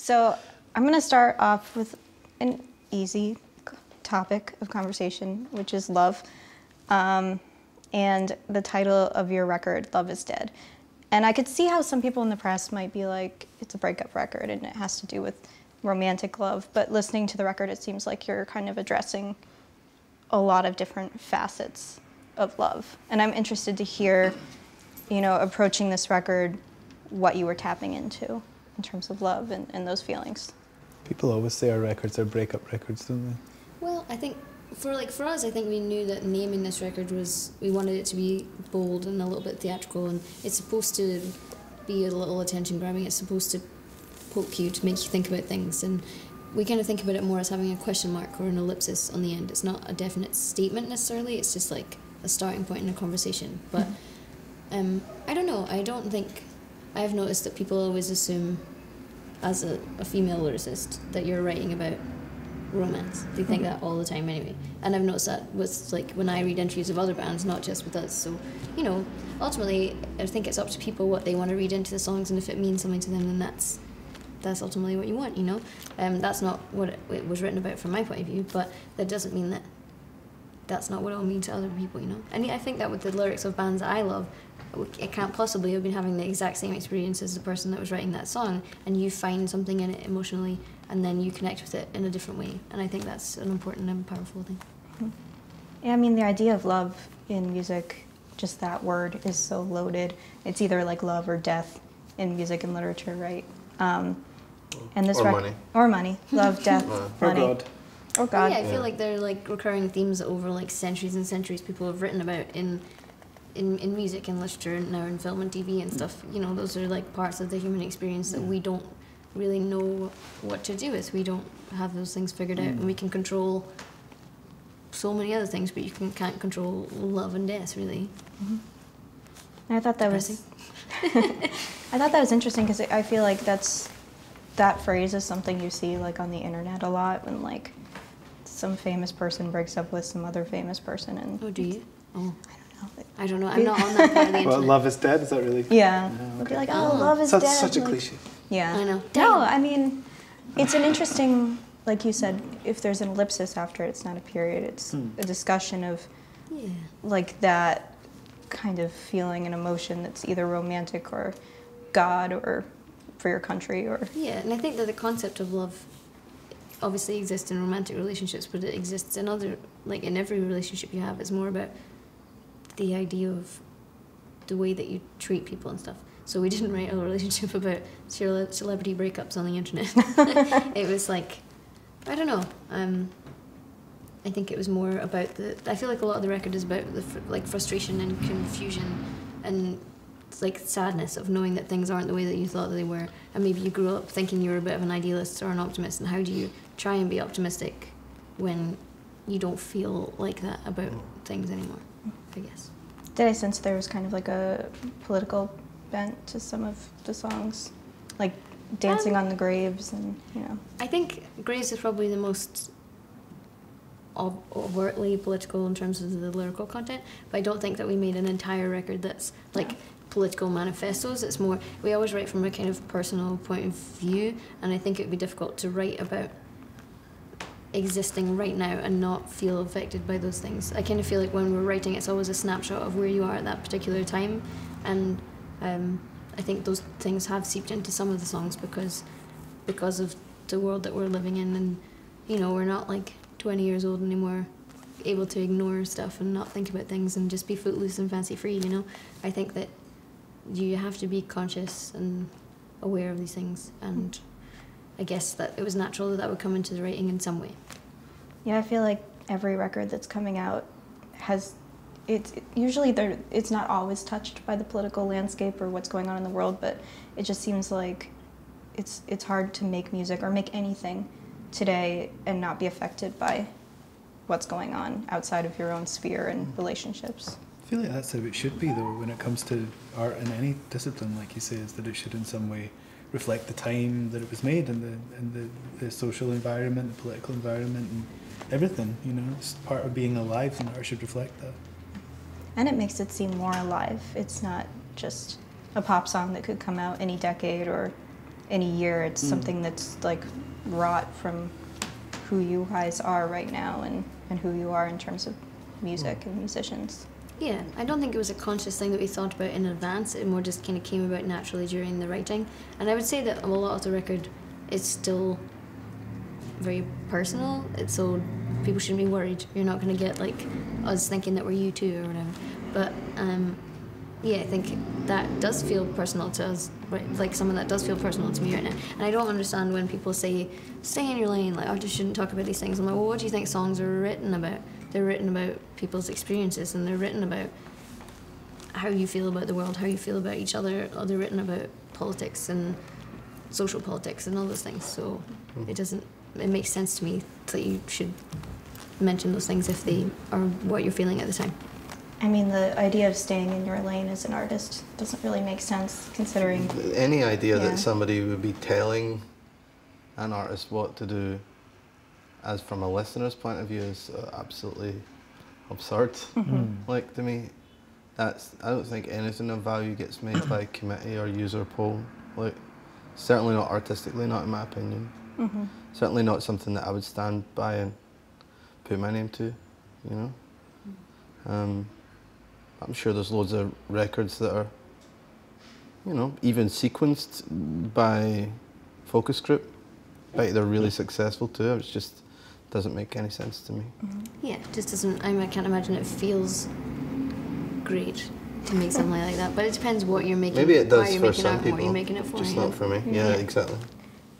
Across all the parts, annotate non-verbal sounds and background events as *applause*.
So I'm going to start off with an easy topic of conversation, which is love, um, and the title of your record, "Love Is Dead." And I could see how some people in the press might be like, "It's a breakup record, and it has to do with romantic love." But listening to the record, it seems like you're kind of addressing a lot of different facets of love. And I'm interested to hear, you know, approaching this record, what you were tapping into in terms of love and, and those feelings. People always say our records are breakup records, don't they? Well, I think for like for us, I think we knew that naming this record was we wanted it to be bold and a little bit theatrical, and it's supposed to be a little attention grabbing. It's supposed to poke you to make you think about things, and we kind of think about it more as having a question mark or an ellipsis on the end. It's not a definite statement necessarily. It's just like a starting point in a conversation. But um, I don't know. I don't think I've noticed that people always assume, as a, a female lyricist, that you're writing about romance. They think that all the time anyway. And I've noticed that with like when I read interviews of other bands, not just with us. So, you know, ultimately I think it's up to people what they want to read into the songs and if it means something to them then that's that's ultimately what you want, you know. Um, that's not what it, it was written about from my point of view, but that doesn't mean that that's not what it'll mean to other people, you know. And I think that with the lyrics of bands that I love, it can't possibly have been having the exact same experience as the person that was writing that song, and you find something in it emotionally, and then you connect with it in a different way. And I think that's an important and powerful thing. Yeah, I mean, the idea of love in music, just that word is so loaded. It's either like love or death in music and literature, right? Um, and this Or rec- money. or money, love, *laughs* death, Or money, God. or Oh, God. yeah, I feel like they're like recurring themes over like centuries and centuries people have written about in in, in music and literature and uh, now in film and TV and stuff. You know, those are like parts of the human experience that we don't really know what to do with. We don't have those things figured out, and we can control so many other things, but you can, can't control love and death, really. And I thought that was, *laughs* I thought that was interesting because I feel like that's that phrase is something you see like on the internet a lot when like some famous person breaks up with some other famous person and Oh, do you? Oh, I. I don't know. I'm not on that part of the *laughs* Well, love is dead. Is that really? Yeah, Yeah, they'll be okay. like, oh, love is Such, dead. such a like- cliche. Yeah. I know. No, I mean, it's an interesting, like you said, if there's an ellipsis after it, it's not a period. It's Hmm. a discussion of Yeah. like that kind of feeling and emotion that's either romantic or God or for your country or Yeah, and I think that the concept of love obviously exists in romantic relationships, but it exists in other, like in every relationship you have. It's more about the idea of the way that you treat people and stuff. So we didn't write a *laughs* relationship about cele- celebrity breakups on the internet. *laughs* it was like, I don't know. Um, I think it was more about the. I feel like a lot of the record is about the fr- like frustration and confusion, and like sadness of knowing that things aren't the way that you thought that they were, and maybe you grew up thinking you were a bit of an idealist or an optimist, and how do you try and be optimistic when you don't feel like that about things anymore? I guess. did I sense there was kind of like a political bent to some of the songs, like dancing Um, on the graves and you know. I think Graves is probably the most overtly political in terms of the lyrical content, but I don't think that we made an entire record that's like political manifestos. It's more, we always write from a kind of personal point of view, and I think it would be difficult to write about existing right now and not feel affected by those things. I kind of feel like when we're writing, it's always a snapshot of where you are at that particular time, and um, I think those things have seeped into some of the songs because because of the world that we're living in, and you know we're not like 20 years old anymore, able to ignore stuff and not think about things and just be footloose and fancy free. You know, I think that you have to be conscious and aware of these things and. I guess that it was natural that that would come into the writing in some way. Yeah, I feel like every record that's coming out has it's usually there it's not always touched by the political landscape or what's going on in the world, but it just seems like it's it's hard to make music or make anything today and not be affected by what's going on outside of your own sphere and hmm. relationships. I feel like that's how it should be, though, when it comes to art in any discipline, like you say, is that it should in some way reflect the time that it was made and the and the, the social environment, the political environment, and everything. You know, it's part of being alive, and art should reflect that. And it makes it seem more alive. It's not just a pop song that could come out any decade or any year. It's Mm. something that's like wrought from who you guys are right now and, and who you are in terms of music and musicians. Yeah, I don't think it was a conscious thing that we thought about in advance. It more just kind of came about naturally during the writing. And I would say that a lot of the record is still very personal. It's so people shouldn't be worried. You're not going to get like us thinking that we're U2 or whatever. But um, yeah, I think that does feel personal to us. Like someone that does feel personal to me right now. And I don't understand when people say, "Stay in your lane." Like, artists shouldn't talk about these things. I'm like, well, what do you think songs are written about? They're written about people's experiences, and they're written about how you feel about the world, how you feel about each other. Or they're written about politics and social politics and all those things. So mm-hmm. it doesn't. It makes sense to me that you should mention those things if they are what you're feeling at the time. I mean, the idea of staying in your lane as an artist doesn't really make sense considering. Any idea Yeah. that somebody would be telling an artist what to do, as from a listener's point of view, is uh, absolutely absurd. Mm. *laughs* Like to me, that's I don't think anything of value gets made by *clears throat* committee or user poll. Like certainly not artistically, not in my opinion. Mm-hmm. Certainly not something that I would stand by and put my name to. You know. Um, I'm sure there's loads of records that are, you know, even sequenced by focus group. Bet they're really successful too. It just doesn't make any sense to me. Mm-hmm. Yeah, it just doesn't. I, mean, I can't imagine it feels great to make something like that. But it depends what you're making. Maybe it does you're for making some it, people. What you're making it for. Just not for me. Yeah, Yeah. exactly.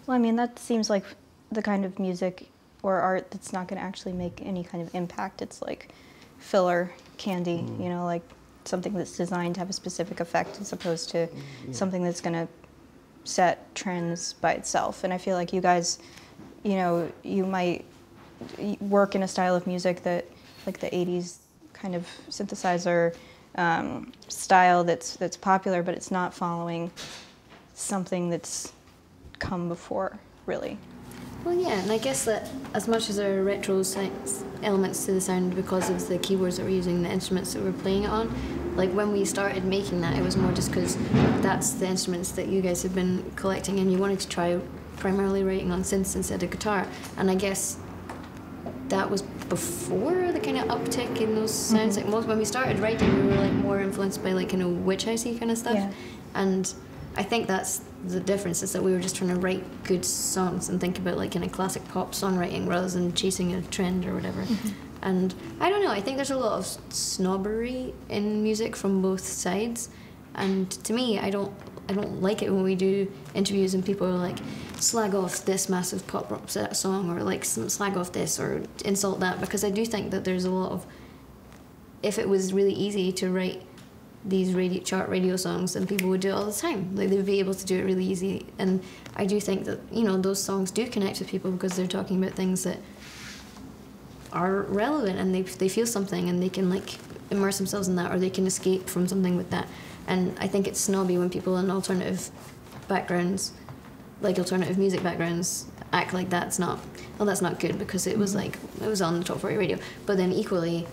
Well, I mean, that seems like the kind of music or art that's not going to actually make any kind of impact. It's like filler candy, Mm. you know, like something that's designed to have a specific effect as opposed to something that's going to set trends by itself. And I feel like you guys, you know, you might y- work in a style of music that, like the 80s kind of synthesizer um, style that's, that's popular, but it's not following something that's come before, really. Well, yeah, and I guess that as much as there are retro elements to the sound because of the keyboards that we're using, the instruments that we're playing it on, like when we started making that, it was more just because that's the instruments that you guys have been collecting, and you wanted to try primarily writing on synths instead of guitar. And I guess that was before the kind of uptick in those mm-hmm. sounds. Like most when we started writing, we were like more influenced by like kind of witch housey kind of stuff, Yeah. and I think that's the difference is that we were just trying to write good songs and think about like kind of classic pop songwriting rather than chasing a trend or whatever. Mm-hmm. And I don't know. I think there's a lot of snobbery in music from both sides, and to me, I don't. I don't like it when we do interviews and people are like, slag off this massive pop rock set song or like slag off this or insult that because I do think that there's a lot of. If it was really easy to write these radio chart radio songs, then people would do it all the time. Like they'd be able to do it really easy. And I do think that you know those songs do connect with people because they're talking about things that are relevant and they they feel something and they can like immerse themselves in that or they can escape from something with that. And I think it's snobby when people in alternative backgrounds, like alternative music backgrounds, act like that's not well that's not good because it was mm-hmm. like it was on the top 40 radio. But then equally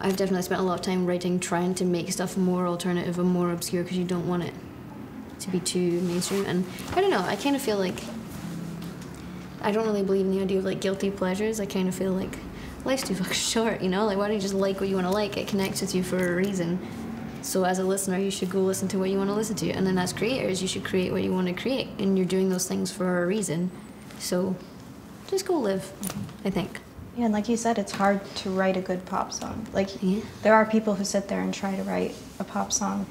I've definitely spent a lot of time writing, trying to make stuff more alternative and more obscure because you don't want it to be too mainstream. And I don't know, I kind of feel like I don't really believe in the idea of like guilty pleasures. I kind of feel like life's too *laughs* fucking short, you know? Like, why don't you just like what you want to like? It connects with you for a reason. So, as a listener, you should go listen to what you want to listen to. And then, as creators, you should create what you want to create. And you're doing those things for a reason. So, just go live, I think. Yeah, and like you said, it's hard to write a good pop song. Like, Yeah. there are people who sit there and try to write a pop song,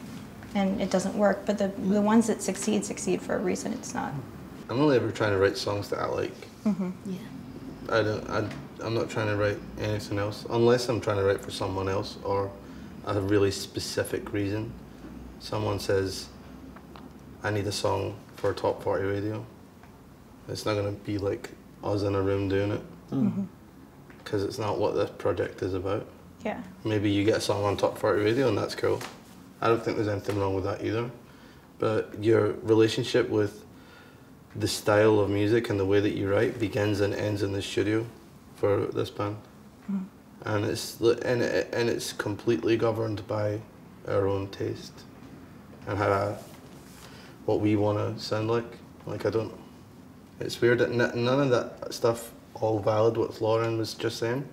and it doesn't work. But the the ones that succeed succeed for a reason. It's not. I'm only ever trying to write songs that I like. Mm -hmm. Yeah. I don't. I, I'm not trying to write anything else unless I'm trying to write for someone else or a really specific reason. Someone says, "I need a song for a top 40 radio." It's not going to be like us in a room doing it hmm. mm-hmm. because it's not what this project is about. Yeah. Maybe you get a song on top 40 radio and that's cool. I don't think there's anything wrong with that either. But your relationship with the style of music and the way that you write begins and ends in the studio for this band. Mm-hmm. And it's and it, and it's completely governed by our own taste and how I what we want to sound like. Like I don't. It's weird that none of that stuff, all valid, what Lauren was just saying,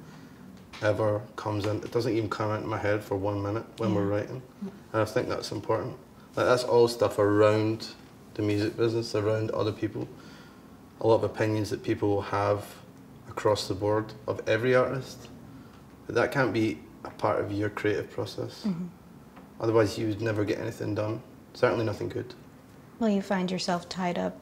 ever comes in. It doesn't even come into my head for one minute when we're writing, and I think that's important. Like that's all stuff around the music business, around other people. A lot of opinions that people will have across the board of every artist. But that can't be a part of your creative process. Mm-hmm. Otherwise, you would never get anything done. Certainly, nothing good. Well, you find yourself tied up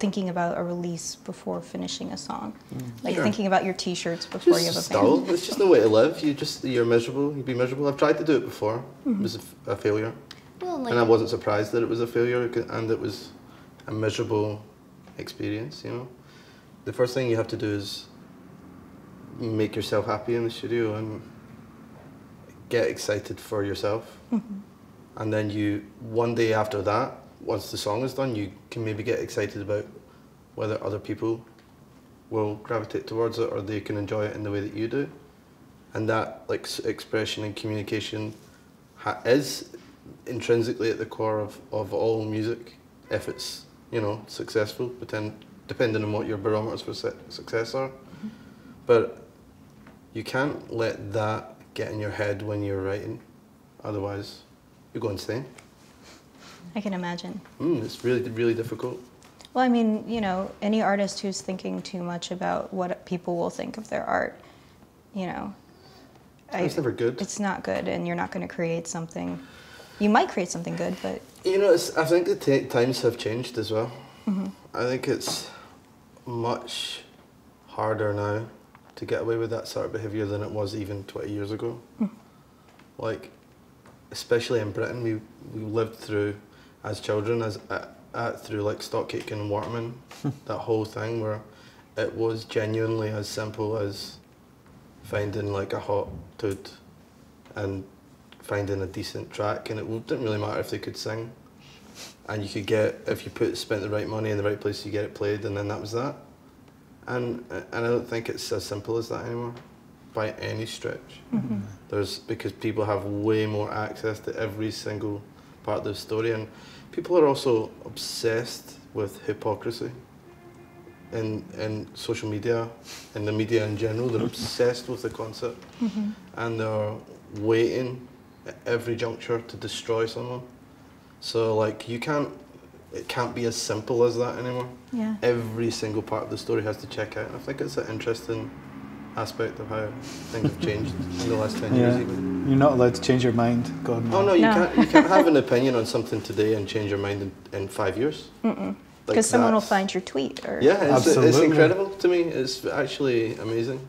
thinking about a release before finishing a song. Mm. Like Sure. thinking about your t-shirts before you have a It's band. dull. It's just no way to live. You just you're miserable. You'd be miserable. I've tried to do it before. Mm-hmm. It was a failure, Well, like and I wasn't surprised that it was a failure, and it was a miserable experience. You know, the first thing you have to do is make yourself happy in the studio and get excited for yourself, mm-hmm. and then you one day after that, once the song is done, you can maybe get excited about whether other people will gravitate towards it or they can enjoy it in the way that you do. And that like expression and communication ha- is intrinsically at the core of, of all music if it's you know successful, pretend, depending on what your barometers for su- success are. Mm-hmm. But you can't let that get in your head when you're writing, otherwise you go insane. I can imagine. Mm, it's really really difficult. Well, I mean, you know, any artist who's thinking too much about what people will think of their art, you know, It's never good. It's not good, and you're not going to create something. You might create something good, but You know, it's, I think the t- times have changed as well. I think it's much harder now to get away with that sort of behaviour than it was even 20 years ago. Like, especially in Britain, we, we lived through, as children, as uh, uh, through like Stock Aitken and Waterman, *laughs* that whole thing where it was genuinely as simple as finding like a hot toot and finding a decent track, and it didn't really matter if they could sing. And you could get if you put spent the right money in the right place, you get it played, and then that was that. And uh, and I don't think it's as simple as that anymore, by any stretch. Mm-hmm. There's because people have way more access to every single part of the story, and people are also obsessed with hypocrisy. In in social media, in the media in general, they're obsessed with the concept, mm-hmm. and they're waiting at every juncture to destroy someone. So like you can't, it can't be as simple as that anymore. yeah. Every single part of the story has to check out. I think it's an interesting aspect of how things have changed *laughs* in the last ten years even. You're not allowed to change your mind. God Oh no, you No. can't. You can't have an *laughs* opinion on something today and change your mind in, in five years. Because Like someone will find your tweet or Yeah, it's, it's incredible to me. It's actually amazing.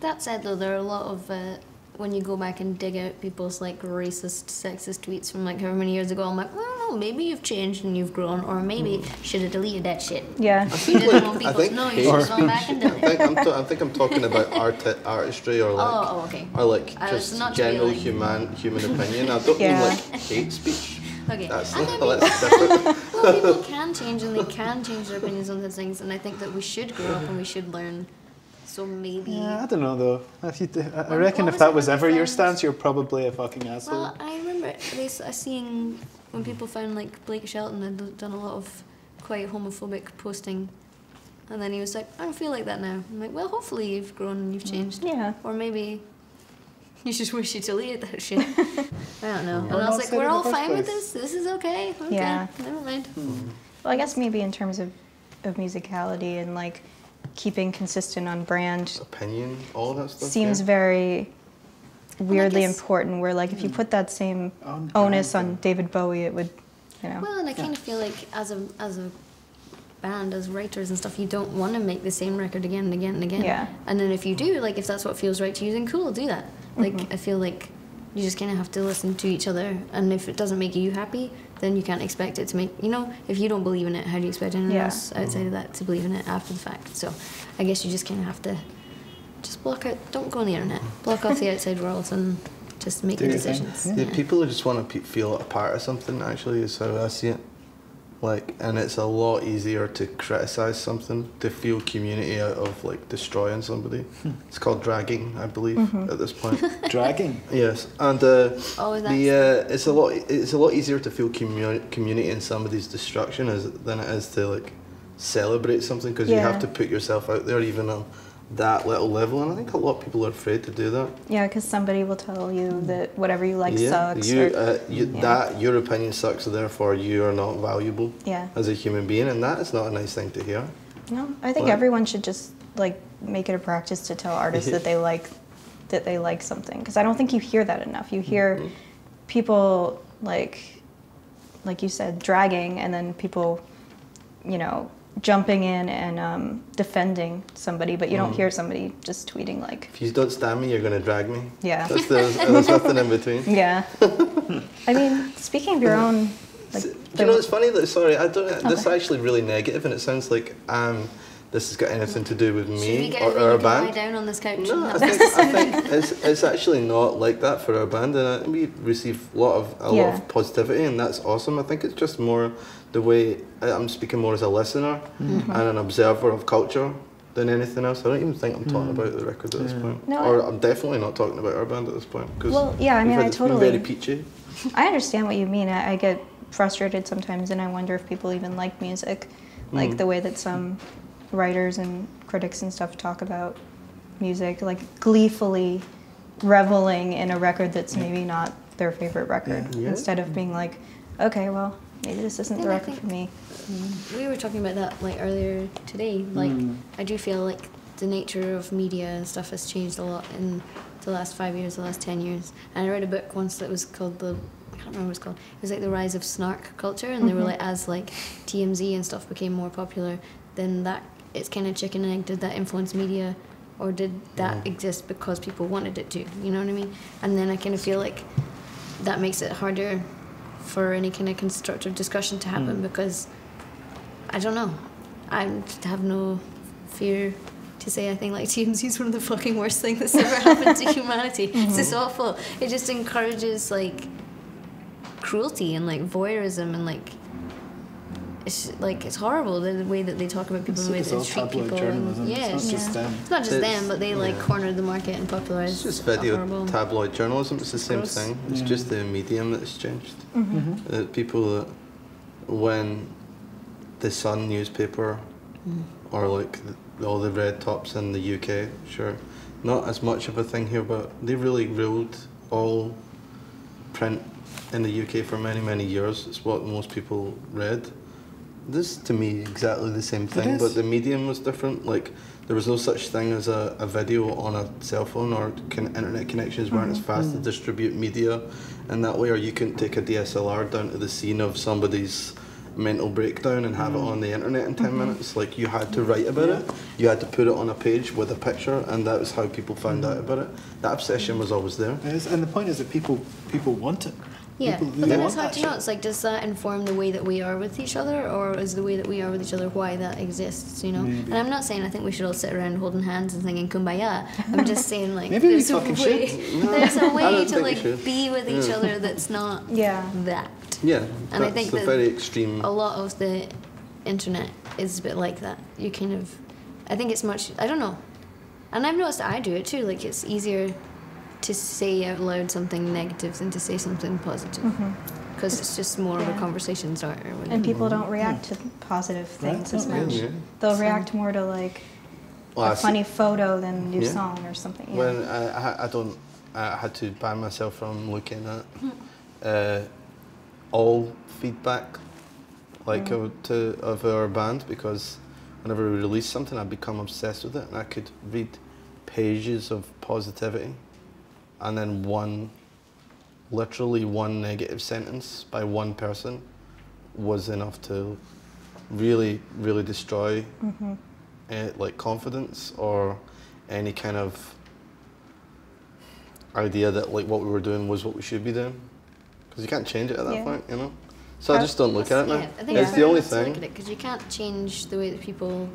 That said, though, there are a lot of uh, when you go back and dig out people's like racist, sexist tweets from like however many years ago. I'm like, well, maybe you've changed and you've grown, or maybe should have deleted that shit. yeah. You didn't I think to. You should have back and I think, I'm t- I think I'm talking about *laughs* art artistry or like Oh, oh, okay. or like I just not general like- human human opinion. I don't Yeah. mean like hate speech. *laughs* Okay. That's, And I mean, that's *laughs* different. well, people can change and they can change their opinions on those things, and I think that we should grow up and we should learn. So maybe. Yeah, I don't know though. If you, d- I I Well, reckon if that was ever your stance, you're probably a fucking asshole. Well, I remember they s- uh, seeing when people found like Blake Shelton had done a lot of quite homophobic posting, and then he was like, "I don't feel like that now." I'm like, "Well, hopefully you've grown and you've mm, changed, Yeah. or maybe." *laughs* You just wish you deleted that shit. *laughs* I don't know. And I was like, we're all first fine with this. This is okay. Okay. Yeah. Never mind. Hmm. Well, I guess maybe in terms of, of musicality and like keeping consistent on brand Opinion, all that stuff. seems yeah. very weirdly guess- important. Where like if you put that same On onus on David Bowie, it would, you know. Well, and I kind of feel like as a as a band, as writers and stuff, you don't want to make the same record again and again and again. Yeah. And then if you do, like if that's what feels right to you, then cool, do that. Like Mm-hmm. I feel like you just kind of have to listen to each other, and if it doesn't make you happy, then you can't expect it to make. You know, if you don't believe in it, how do you expect anyone Yeah. else outside of that to believe in it after the fact? So, I guess you just kind of have to just block out. Don't go on the internet. Block off the *laughs* outside world and just make Do your your thing. decisions. Yeah, people who just want to pe- feel a part of something. Actually, is how I see it. Like, and it's a lot easier to criticize something, to feel community out of like destroying somebody. It's called dragging, I believe, at this point. *laughs* Dragging. yes, and uh, Oh, the uh, it's a lot it's a lot easier to feel commu- community in somebody's destruction as than it is to like celebrate something because you have to put yourself out there even on that little level, and I think a lot of people are afraid to do that. Yeah, because somebody will tell you that whatever you like yeah, sucks. you, or, uh, you yeah. that your opinion sucks, so therefore you are not valuable yeah. as a human being, and that is not a nice thing to hear. No, I think Well- everyone should just like make it a practice to tell artists that they *laughs* like that they like something because I don't think you hear that enough. You hear Mhm. people like like you said dragging and then people you know jumping in and um, defending somebody, but you don't Mm. hear somebody just tweeting like If you don't stand me, you're going to drag me. yeah That's the, there's *laughs* nothing in between. yeah. I mean, speaking of your own like Do you know it's funny that sorry I don't this is actually really negative and it sounds like um this has got anything to do with me get or, everybody or our to lie band. down on this couch? No, and I think, I *laughs* think it's, it's actually not like that for our band, and uh, we receive a lot of a lot of positivity, and that's awesome. I think it's just more the way I- I'm speaking more as a listener Mm-hmm. and an observer of culture than anything else. I don't even think I'm talking about the record at this point, No, or I- I'm definitely not talking about our band at this point because Well, yeah, I mean, I been totally- very peachy. I understand what you mean. I, I get frustrated sometimes, and I wonder if people even like music, like Mm. the way that some writers and critics and stuff talk about music, like gleefully reveling in a record that's Yeah. maybe not their favorite record, Yeah. Yeah. instead of being like, okay, well, maybe this isn't the Yeah, record for me. We were talking about that like earlier today. Like Mm. I do feel like the nature of media and stuff has changed a lot in the last five years, the last ten years. And I read a book once that was called the I can't remember what it's called. It was like the rise of snark culture, and they were Mhm. like as like TMZ and stuff became more popular, then that it's kind of chicken and egg. Did that influence media, or did that Mm. exist because people wanted it to? You know what I mean? And then I kind of feel like that makes it harder for any kind of constructive discussion to happen Mm. because I don't know. I have no fear to say I think like *laughs* TMZ is one of the fucking worst things that's ever *laughs* happened to humanity. It's just awful. It just encourages like cruelty and like voyeurism and like it's like it's horrible the way that they talk about people, It's, the way it's that all they treat people. journalism. And, yeah, it's not just them. it's not just It's- them, but they like yeah. cornered the market and popularized. It's just video horrible- tabloid journalism. It's the same Gross. thing. It's Yeah. just the medium that's changed. Mm-hmm. Mhm. Uh, people that when the Sun newspaper Mm. or like the, all the red tops in the UK, sure, not as much of a thing here, but they really ruled all print in the UK for many many years. It's what most people read. This to me exactly the same thing, but the medium was different. Like there was no such thing as a, a video on a cell phone, or con- internet connections weren't as fast to Mm. distribute media in that way, or you couldn't take a DSLR down to the scene of somebody's mental breakdown and have it mm-hmm. on the internet in 10 mm-hmm. minutes. Like you had to write about it, you had to put it on a page with a picture, and that was how people found out about it. That obsession was always there. It is, and the point is that people people want it. Yeah, but then it's hard to know. It's like, does that inform the way that we are with each other, or is the way that we are with each other why that exists? You know. Maybe. And I'm not saying I think we should all sit around holding hands and singing "Kumbaya." I'm just *laughs* saying like Maybe there's a way. No, *laughs* there's a I way to like be with each Yeah. other that's not *laughs* Yeah. that. Yeah, And I that's think a that very extreme. A lot of the internet is a bit like that. You kind of, I think it's much. I don't know, and I've noticed that I do it too. Like it's easier to say out loud something negative than to say something positive Mhm. because it's just more of a conversation starter. when- And people don't react to positive things Right, as much. really. Yeah. They'll So- react more to like Well, I a see- funny photo than a new Yeah. song or something. Yeah. When I, I, I don't, I had to ban myself from looking at uh, all feedback, like Mm. of, to of our band, because whenever we release something, I become obsessed with it, and I could read pages of positivity, and then one, literally one negative sentence by one person, was enough to really, really destroy hmm uh, like confidence or any kind of idea that like what we were doing was what we should be doing because you can't change it at that Yeah. point you know so I just don't look at it now Yeah, I think it's it's the only thing because you can't change the way that people.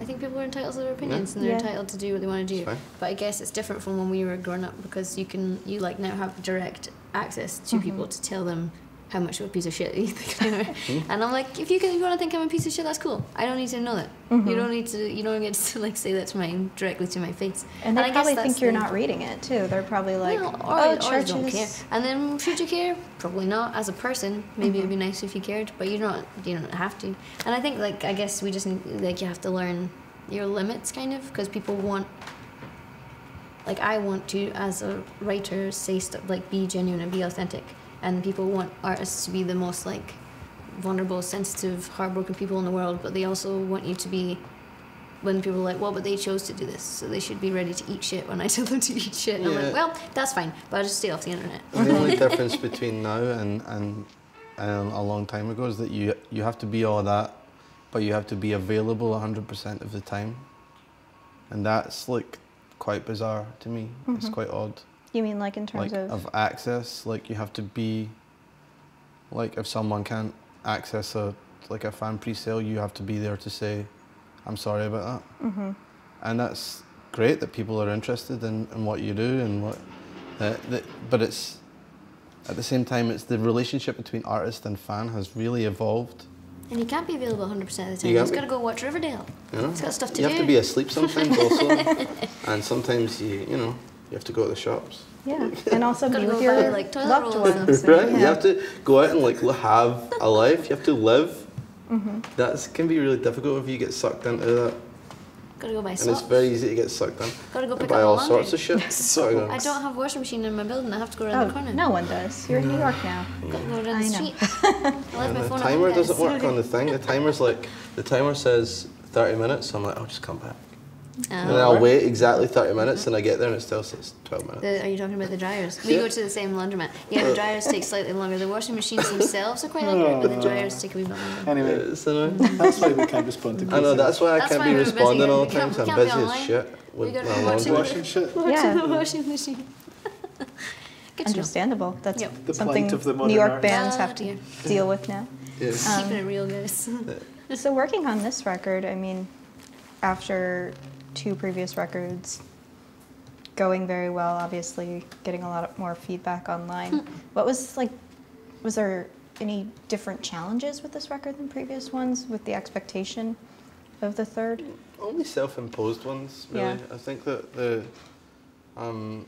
I think people are entitled to their opinions and they're Yeah. entitled to do what they want to do. But I guess it's different from when we were growing up because you can you like now have direct access to Mhm. people to tell them how much of a piece of shit you think I am. Hmm. and I'm like, if you can, you want to think I'm a piece of shit, that's cool. I don't need to know that. You mm-hmm. don't need to. You don't get to *laughs* like say that to my directly to my face. And they I guess probably that's think you're the- not reading it too. They're probably like, well, or, oh, or churches. don't care. And then should you care? Probably not. As a person, maybe mm-hmm. it'd be nice if you cared, but you don't. You don't have to. And I think like I guess we just need, like you have to learn your limits, kind of, because people want. Like I want to, as a writer, say stuff like be genuine and be authentic, and people want artists to be the most like vulnerable, sensitive, heartbroken people in the world, but they also want you to be when people are like, well, but they chose to do this, so they should be ready to eat shit when I *laughs* tell them to eat shit. And I'm like, well, that's fine, but I'll just stay off the internet. The only *laughs* difference between now and, and and a long time ago is that you you have to be all that, but you have to be available 100% of the time. And that's like quite bizarre to me. It's mm-hmm. quite odd. You mean like in terms Like of, of access, like you have to be like if someone can't access a like a fan pre-sale, you have to be there to say, I'm sorry about that. hmm and that's great that people are interested in, in what you do and what uh, that, but it's at the same time it's the relationship between artist and fan has really evolved And you can't be available 100% of the time. You He's can't got to go watch Riverdale. you know He's got stuff to you do. You have to be asleep sometimes also *laughs* and sometimes you you know you have to go to the shops yeah, and also *laughs* Gotta be with your like, loved ones. *laughs* stuff. right you have to go out and like have a life you have to live Mm-hmm. That's can be really difficult if you get sucked into that Got to go buy stuff. and socks. it's very easy to get sucked in Got to go pick buy up all my sorts of shit *laughs* Sorry, I don't have a washing machine in my building. I have to go around the Oh, corner. no one does. You're in New York now. Got to go down I the know. street. I left my the phone at timer doesn't work on the thing. The timer's like the timer says 30 minutes. So I'm like, I'll just come back, and then Um, I'll wait exactly 30 minutes, and I get there and it still says 12 minutes. The, are you talking about the dryers? We Yeah. go to the same laundromat. Yeah, the dryers take slightly longer. The washing machines *laughs* themselves are quite accurate, but the dryers take a wee bit longer. Anyway, It's annoying. that's why we can't respond to I know that's why I That's can't why be we're busy. responding all the time. can't- 'cause I'm can't busy as online. shit We with gotta my be watching washing shit. Watching Yeah. the washing machine. *laughs* Good to know. Understandable. That's Yep. The something of the New York artist. bands Ah, have to dear. deal with now. Yeah. Keeping it real, guys. *laughs* So working on this record, I mean, after two previous records going very well, obviously getting a lot more feedback online. what was like? Was there any different challenges with this record than previous ones with the expectation of the third? Only self-imposed ones, really. Yeah. I think that the, um,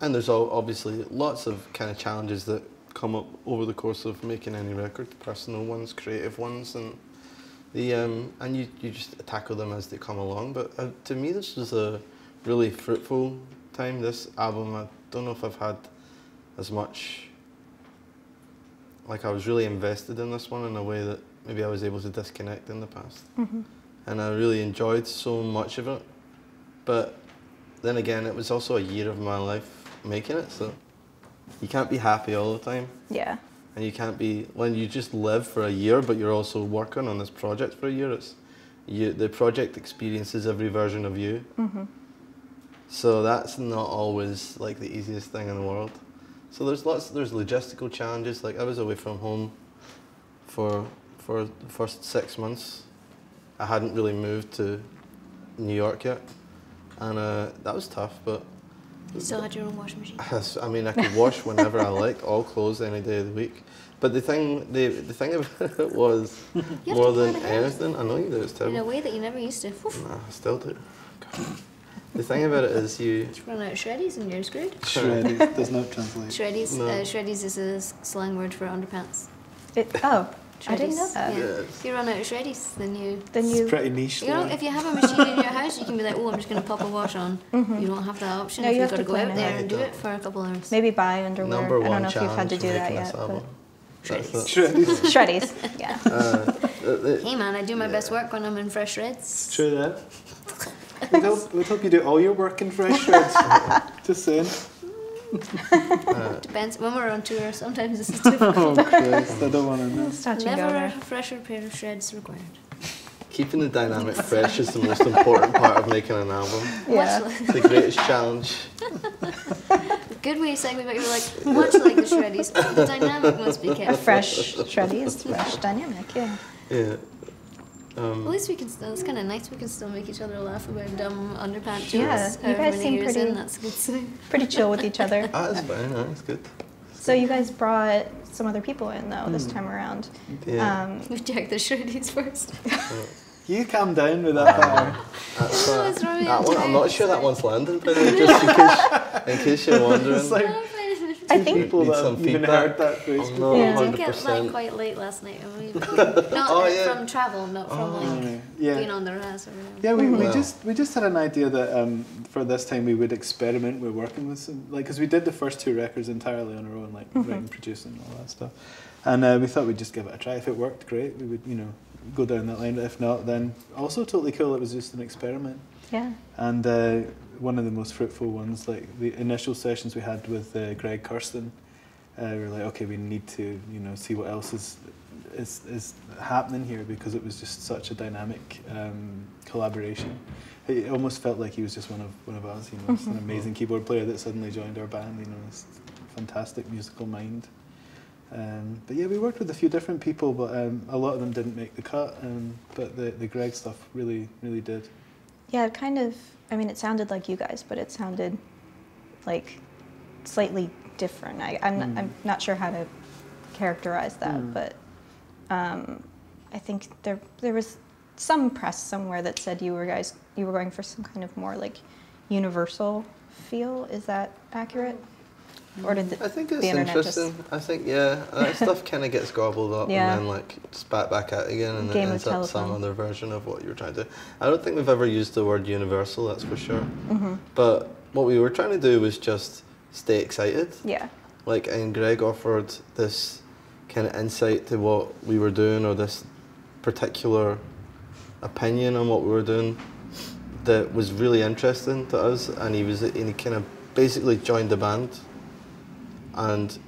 and there's all, obviously lots of kind of challenges that come up over the course of making any record, personal ones, creative ones, and the um, and you, you just tackle them as they come along. But uh, to me, this was a really fruitful time. This album, I don't know if I've had as much. Like I was really invested in this one in a way that maybe I was able to disconnect in the past Mm-hmm. and I really enjoyed so much of it. But then again, it was also a year of my life making it, so you can't be happy all the time, Yeah. And you can't be when you just live for a year, but you're also working on this project for a year. It's you, the project experiences every version of you, Mm-hmm. so that's not always like the easiest thing in the world. So there's lots, there's logistical challenges. Like I was away from home for for the first six months. I hadn't really moved to New York yet, and uh, that was tough. But You still had your own washing machine. *laughs* Yes, I mean, I could wash whenever I liked, *laughs* all clothes any day of the week. But the thing, the, the thing about *laughs* it was more than anything. I know you do. It's in a way that you never used to. Oof. Nah, I still do. God. The thing about it is you. Just run out of shreddies and you're screwed. Shredded does not translate. Shreddies, No. uh, shreddies is a slang word for underpants. It, oh, I didn't know that. Yeah. If you run out of shreddies, then you. Then you. It's pretty niche. You know, if you have a machine in your *laughs* house, you can be like, oh, I'm just going to pop a wash on. You don't have that option No, if you you've got to to go out there and do it for a couple hours. maybe buy underwear. Number I one don't know if you've had challenge to do that making yet. this But album. That's Shreddies. *laughs* shreddies, yeah. *laughs* Uh, the- the- Hey man, I do my best work when I'm in fresh shreds. True that. We'd hope, we'd hope you do all your work in fresh shreds. Just saying. *laughs* Depends. When we're on tour, sometimes this is *laughs* difficult. Oh Christ, I don't want to know. It's touch and go Never a fresher pair of shreds required. keeping the dynamic fresh is the most important part of making an album. Yeah. Much It's the greatest challenge. *laughs* good way of saying it, but you're like, much like the shreddies, the dynamic must be kept. A kept. fresh shreddies, fresh dynamic, yeah. Yeah. Um, At least we can still, it's kind of nice we can still make each other laugh about dumb underpants jokes. Yeah, you guys seem pretty- in, that's good sign. *laughs* Pretty chill with each other. *laughs* ah, it's fine. ah, it's good. So you guys brought some other people in though this Mm. time around. Yeah. Um, We check the shreddies first. *laughs* You calm down with that part. That's, uh, What's wrong with that one, I'm not sure that one's landing, but just in case, in case you're wondering. It's like I two think people Need that some have even heard that phrase I'm before. not Yeah. I did get like quite late last night. and we- *laughs* Not Oh, yeah. from travel, not from like Oh, yeah. being on the ras or whatever. Yeah, we, we Wow. just we just had an idea that um, for this time we would experiment with working with some like because we did the first two records entirely on our own, like writing, producing, all that stuff, and uh, we thought we'd just give it a try. If it worked, great. We would you know go down that line. But if not, then also totally cool. It was just an experiment, yeah. and uh, one of the most fruitful ones. Like the initial sessions we had with uh, Greg Kurstin, uh, we were like, okay, we need to you know see what else is is is happening here because it was just such a dynamic um, collaboration. It almost felt like he was just one of one of us. You know, just an amazing keyboard player that suddenly joined our band. You know, this fantastic musical mind. Um, but yeah, we worked with a few different people, but um, a lot of them didn't make the cut. Um, but the the Greg stuff really really did. Yeah, it kind of. I mean, it sounded like you guys, but it sounded like slightly different. I, I'm Mm. I'm not sure how to characterize that, Mm. but um, I think there there was some press somewhere that said you were guys you were going for some kind of more like universal feel. Is that accurate? Or did the, I think it's internet interesting. just I think yeah, that *laughs* stuff kind of gets gobbled up Yeah. and then like spat back out again, and Game it ends up some other version of what you were trying to. I don't think we've ever used the word universal. That's for sure. hmm But what we were trying to do was just stay excited. Yeah. Like, and Greg offered this kind of insight to what we were doing, or this particular opinion on what we were doing that was really interesting to us. And he was, and he kind of basically joined the band. And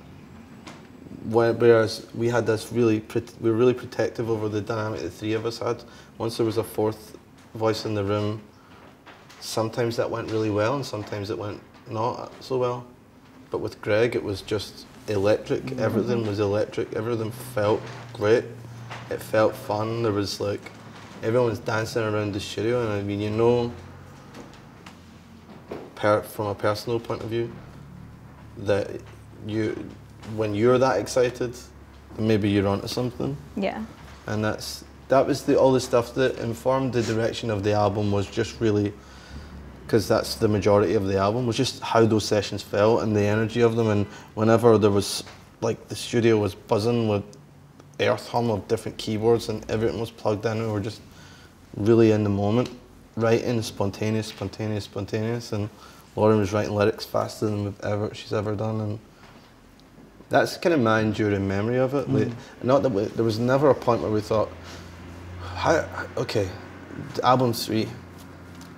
whereas we had this really, we were really protective over the dynamic the three of us had. Once there was a fourth voice in the room, sometimes that went really well, and sometimes it went not so well. But with Greg, it was just electric. Mm-hmm. Everything was electric. Everything felt great. It felt fun. There was like everyone was dancing around the studio, and I mean, you know, per, from a personal point of view, that you, when you're that excited, maybe you're onto something. Yeah. and that's that was the all the stuff that informed the direction of the album was just really because that's the majority of the album was just how those sessions felt and the energy of them. And whenever there was like the studio was buzzing with earth hum of different keyboards and everything was plugged in and we were just really in the moment writing spontaneous spontaneous spontaneous. And Lauren was writing lyrics faster than we've ever she's ever done. And that's kind of my enduring memory of it. Like, mm. not that we, there was never a point where we thought, how, okay, album three,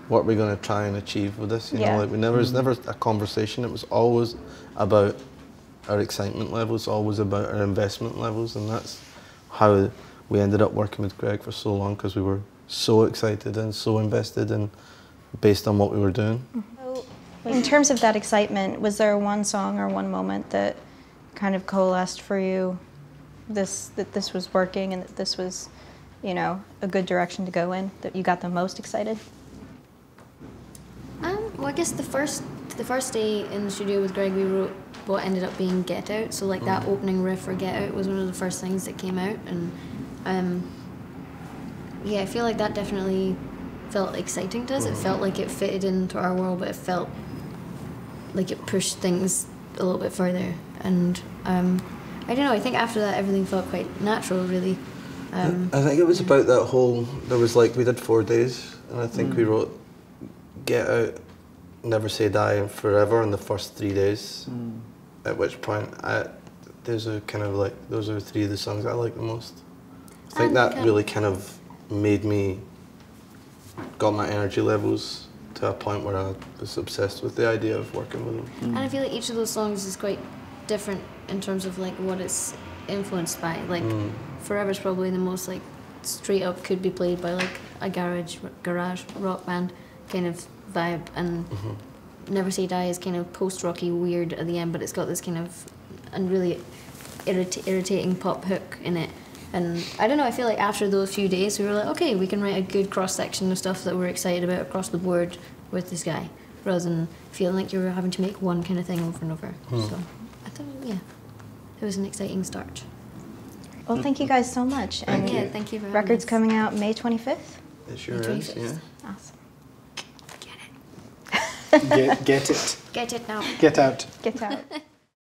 what are we going to try and achieve with this? You Yeah. know, like we never, it was mm. never a conversation. It was always about our excitement levels, always about our investment levels, and that's how we ended up working with Greg for so long because we were so excited and so invested and based on what we were doing. Mm-hmm. In terms of that excitement, was there one song or one moment that kind of coalesced for you? This that this was working and that this was, you know, a good direction to go in. That you got the most excited. Um, well, I guess the first the first day in the studio with Greg, we wrote what ended up being Get Out. So like that opening riff for Get Out was one of the first things that came out, and um, yeah, I feel like that definitely felt exciting to us. It felt like it fitted into our world, but it felt like it pushed things a little bit further. And um, I don't know. I think after that, everything felt quite natural, really. Um, I think it was about that whole. There was like we did four days, and I think we wrote "Get Out," "Never Say Die," and "Forever" in the first three days. At which point, I those are kind of like those are three of the songs I like the most. I think And that kind- really kind of made me got my energy levels to a point where I was obsessed with the idea of working with them. And I feel like each of those songs is quite different in terms of like what it's influenced by. Like Mm. Forever's probably the most like straight up could be played by like a garage garage rock band kind of vibe and Never Say Die is kind of post rocky weird at the end but it's got this kind of and really irrit- irritating pop hook in it. And I don't know, I feel like after those few days, we were like, okay, we can write a good cross section of stuff that we're excited about across the board with this guy, rather than feeling like you're having to make one kind of thing over and over. Hmm. So I thought, yeah, it was an exciting start. Well, thank you guys so much. Thank and you. Yeah, thank you Records us. coming out May 25th? It sure is, yeah. Awesome. Get it. get, get it. *laughs* Get it now. Get out. Get out. *laughs*